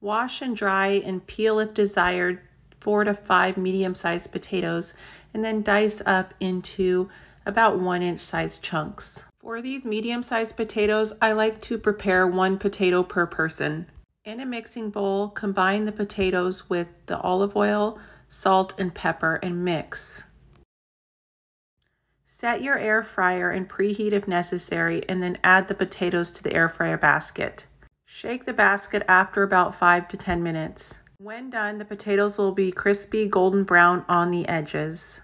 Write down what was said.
Wash and dry and peel if desired four to five medium sized potatoes and then dice up into about one inch sized chunks. For these medium sized potatoes, I like to prepare one potato per person. In a mixing bowl, combine the potatoes with the olive oil, salt, and pepper and mix. Set your air fryer and preheat if necessary, and then add the potatoes to the air fryer basket. Shake the basket after about 5 to 10 minutes. When done, the potatoes will be crispy golden brown on the edges.